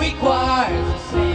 requires a